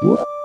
What?